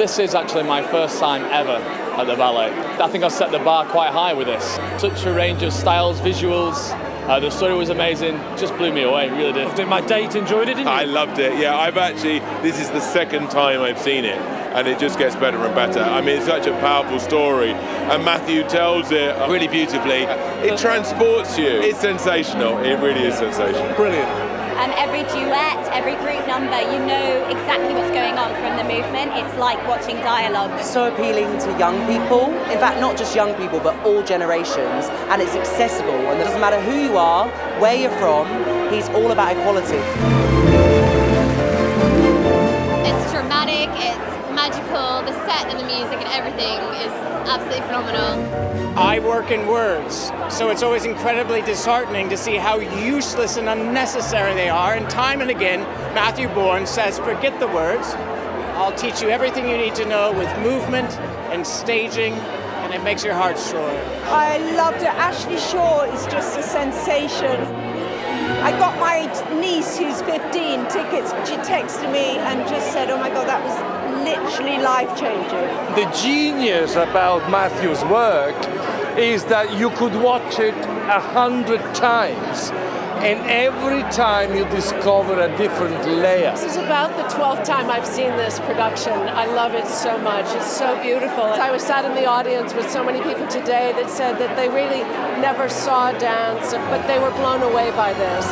This is actually my first time ever at the ballet. I think I've set the bar quite high with this. Such a range of styles, visuals. Uh, the story was amazing, just blew me away, really did. Did my date enjoyed it, didn't you? I loved it. Yeah, I've actually, this is the second time I've seen it, and it just gets better and better. I mean, it's such a powerful story, and Matthew tells it really beautifully. It transports you. It's sensational. It really is sensational. Brilliant. Um, every duet, every group number, you know exactly what's going on from the movement. It's like watching dialogue. So appealing to young people. In fact, not just young people, but all generations. And it's accessible. And it doesn't matter who you are, where you're from, he's all about equality. It's dramatic, it's magical, the set and the music and everything is absolutely phenomenal. I work in words, so it's always incredibly disheartening to see how useless and unnecessary they are. And time and again, Matthew Bourne says, forget the words. I'll teach you everything you need to know with movement and staging, and it makes your heart soar. I loved it. Ashley Shaw is just a sensation. I got my niece, who's 15, tickets. She texted me and just said, oh my God, that was literally life changing. The genius about Matthew's work is that you could watch it a hundred times and every time you discover a different layer. This is about the 12th time I've seen this production. I love it so much. It's so beautiful. I was sat in the audience with so many people today that said that they really never saw dance, but they were blown away by this.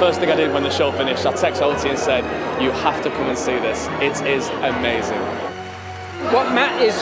First thing I did when the show finished, I texted Holty and said, you have to come and see this. It is amazing. What Matt is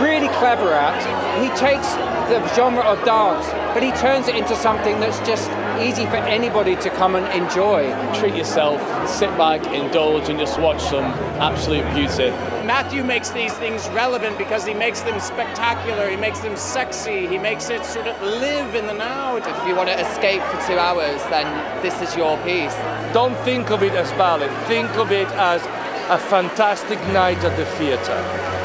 really clever at, he takes the genre of dance, but he turns it into something that's just easy for anybody to come and enjoy. Treat yourself, sit back, indulge, and just watch some absolute beauty. Matthew makes these things relevant because he makes them spectacular, he makes them sexy, he makes it sort of live in the now. If you want to escape for two hours, then this is your piece. Don't think of it as ballet, think of it as a fantastic night at the theatre.